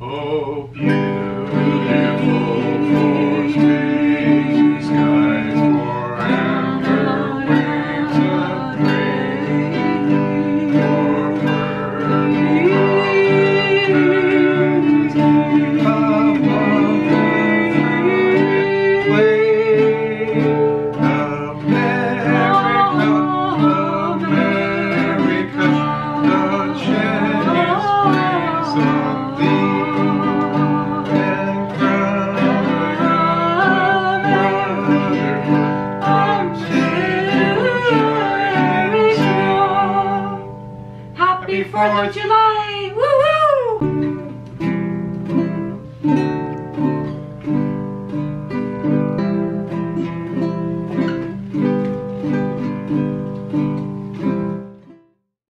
Oh, beautiful sing. 4th of July! Woo!